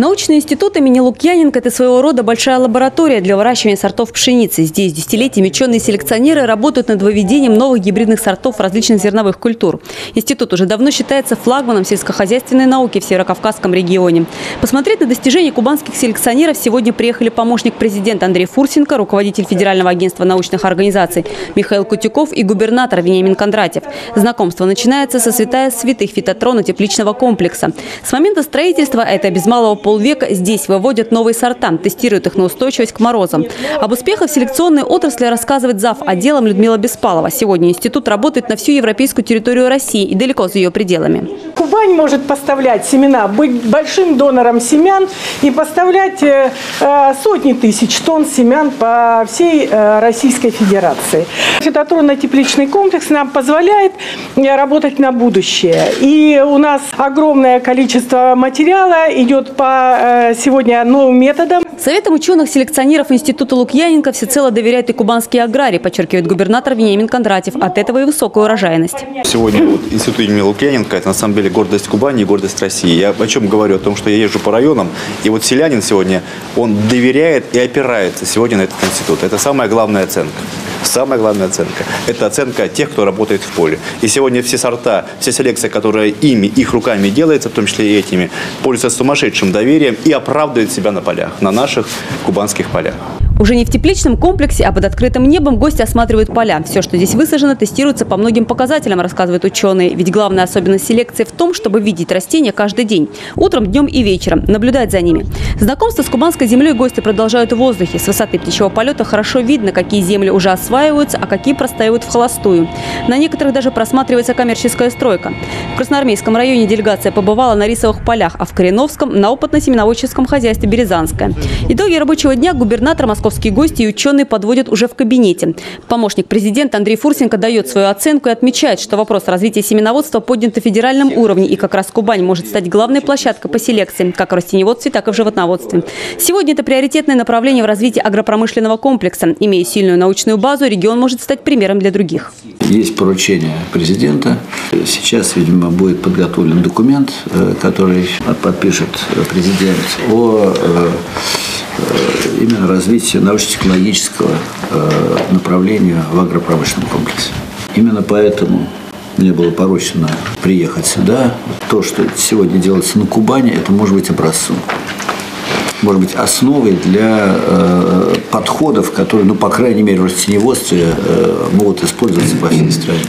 Научный институт имени Лукьяненко – это своего рода большая лаборатория для выращивания сортов пшеницы. Здесь десятилетиями ученые селекционеры работают над выведением новых гибридных сортов различных зерновых культур. Институт уже давно считается флагманом сельскохозяйственной науки в Северокавказском регионе. Посмотреть на достижения кубанских селекционеров сегодня приехали помощник президента Андрей Фурсенко, руководитель Федерального агентства научных организаций Михаил Кутюков и губернатор Вениамин Кондратьев. Знакомство начинается со святая святых фитотрона тепличного комплекса. С момента строительства, это без малого полвека, здесь выводят новые сорта, тестируют их на устойчивость к морозам. Об успехах селекционной отрасли рассказывает зав. отделом Людмила Беспалова. Сегодня институт работает на всю европейскую территорию России и далеко за ее пределами. Кубань может поставлять семена, быть большим донором семян и поставлять э, э, сотни тысяч тонн семян по всей э, Российской Федерации. Фитотронно-тепличный комплекс нам позволяет работать на будущее. И у нас огромное количество материала идет по сегодня новым методам. Советом ученых-селекционеров Института Лукьяненко всецело доверяют и кубанские аграрии, подчеркивает губернатор Вениамин Кондратьев. От этого и высокая урожайность. Сегодня вот Институт имени Лукьяненко – это на самом деле гордость Кубани и гордость России. Я о чем говорю? О том, что я езжу по районам, и вот селянин сегодня, он доверяет и опирается сегодня на этот институт. Это самая главная оценка. Самая главная оценка – это оценка тех, кто работает в поле. И сегодня все сорта, вся селекция, которая ими, их руками делается, в том числе и этими, пользуются сумасшедшим доверием и оправдывает себя на полях, на наших кубанских полях. Уже не в тепличном комплексе, а под открытым небом гости осматривают поля. Все, что здесь высажено, тестируется по многим показателям, рассказывают ученые. Ведь главная особенность селекции в том, чтобы видеть растения каждый день. Утром, днем и вечером. Наблюдать за ними. Знакомство с кубанской землей гости продолжают в воздухе. С высоты птичьего полета хорошо видно, какие земли уже осваиваются, а какие простаивают в холостую. На некоторых даже просматривается коммерческая стройка. В Красноармейском районе делегация побывала на рисовых полях, а в Кореновском – на опытно-семеноводческом хозяйстве «Березанское». Итоги рабочего дня губернатор Москвы московские гости и ученые подводят уже в кабинете. Помощник президента Андрей Фурсенко дает свою оценку и отмечает, что вопрос развития семеноводства поднят на федеральном уровне, и как раз Кубань может стать главной площадкой по селекции, как в растеневодстве, так и в животноводстве. Сегодня это приоритетное направление в развитии агропромышленного комплекса. Имея сильную научную базу, регион может стать примером для других. Есть поручение президента. Сейчас, видимо, будет подготовлен документ, э, который подпишет президент о э, именно развитию научно-технологического э, направления в агропромышленном комплексе. Именно поэтому мне было поручено приехать сюда. То, что сегодня делается на Кубани, это может быть образцом. Может быть, основой для э, подходов, которые, ну, по крайней мере, в растеневодстве э, могут использоваться по всей стране.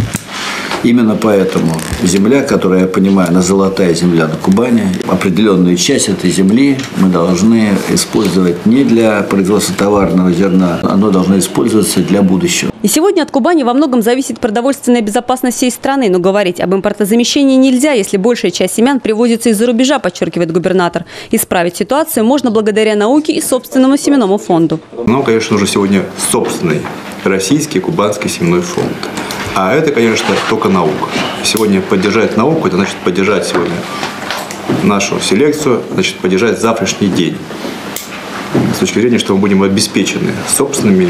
Именно поэтому земля, которая, я понимаю, она золотая земля на Кубани, определенную часть этой земли мы должны использовать не для производства товарного зерна, оно должно использоваться для будущего. И сегодня от Кубани во многом зависит продовольственная безопасность всей страны, но говорить об импортозамещении нельзя, если большая часть семян привозится из-за рубежа, подчеркивает губернатор. Исправить ситуацию можно благодаря науке и собственному семенному фонду. Ну, конечно, уже сегодня собственный российский кубанский семенной фонд. А это, конечно, только наука. Сегодня поддержать науку, это значит поддержать сегодня нашу селекцию, значит поддержать завтрашний день. С точки зрения, что мы будем обеспечены собственными,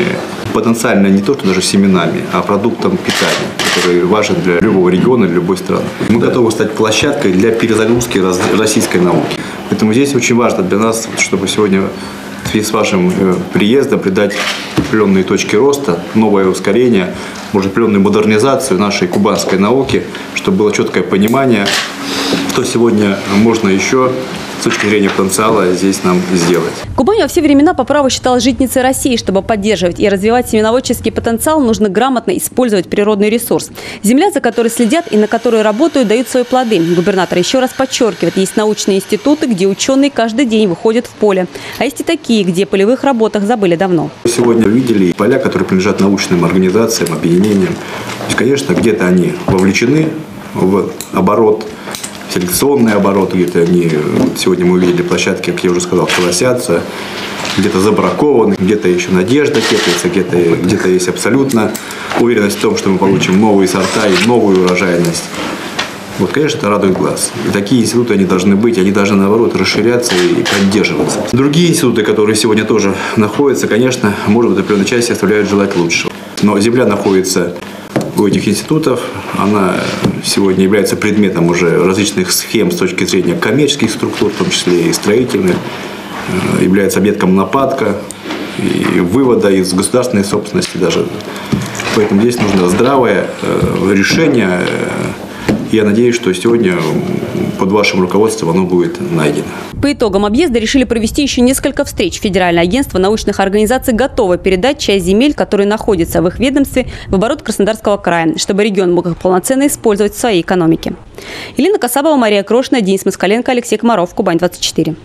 потенциально не то, что даже семенами, а продуктом питания, который важен для любого региона, для любой страны. Мы готовы стать площадкой для перезагрузки российской науки. Поэтому здесь очень важно для нас, чтобы сегодня связи с вашим э, приездом придать определенные точки роста, новое ускорение, может, определенную модернизацию нашей кубанской науки, чтобы было четкое понимание, что сегодня можно еще с точки зрения потенциала здесь нам сделать. Кубань во все времена по праву считалась житницей России. Чтобы поддерживать и развивать семеноводческий потенциал, нужно грамотно использовать природный ресурс. Земля, за которой следят и на которой работают, дают свои плоды. Губернатор еще раз подчеркивает, есть научные институты, где ученые каждый день выходят в поле. А есть и такие, где полевых работах забыли давно. Сегодня видели поля, которые принадлежат научным организациям, объединениям. То есть, конечно, где-то они вовлечены в оборот селекционный оборот, где-то они, сегодня мы увидели площадки, как я уже сказал, колосятся, где-то забракованы, где-то еще надежда теплится, где-то где, -то, есть абсолютно уверенность в том, что мы получим новые сорта и новую урожайность. Вот, конечно, это радует глаз. И такие институты, они должны быть, они должны, наоборот, расширяться и поддерживаться. Другие институты, которые сегодня тоже находятся, конечно, может быть, определенной части оставляют желать лучшего. Но земля находится у этих институтов. Она сегодня является предметом уже различных схем с точки зрения коммерческих структур, в том числе и строительных, э, является объектом нападка и вывода из государственной собственности даже. Поэтому здесь нужно здравое э, решение. Я надеюсь, что сегодня под вашим руководством оно будет найдено. По итогам объезда решили провести еще несколько встреч. Федеральное агентство научных организаций готово передать часть земель, которые находятся в их ведомстве, в оборот Краснодарского края, чтобы регион мог их полноценно использовать в своей экономике. Елена Касабова, Мария Крошина, Денис Москаленко, Алексей Комаров, Кубань 24.